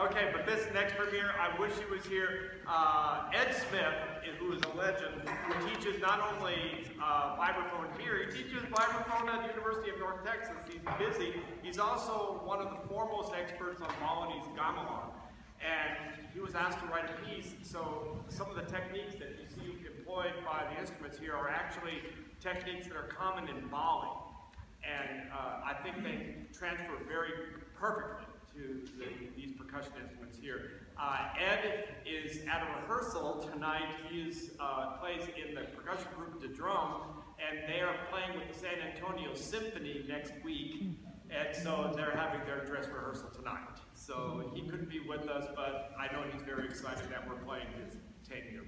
Okay, but this next premiere, I wish he was here. Uh, Ed Smith, who is a legend, who teaches not only uh, vibraphone here, he teaches vibraphone at the University of North Texas. He's busy. He's also one of the foremost experts on Balinese gamelan. And he was asked to write a piece, so some of the techniques that you see employed by the instruments here are actually techniques that are common in Bali. And uh, I think they transfer very perfectly to the, these percussion instruments here. Uh, Ed is at a rehearsal tonight. He is, uh, plays in the percussion group D'Drum, and they are playing with the San Antonio Symphony next week. And so they're having their dress rehearsal tonight. So he couldn't be with us, but I know he's very excited that we're playing his 10 year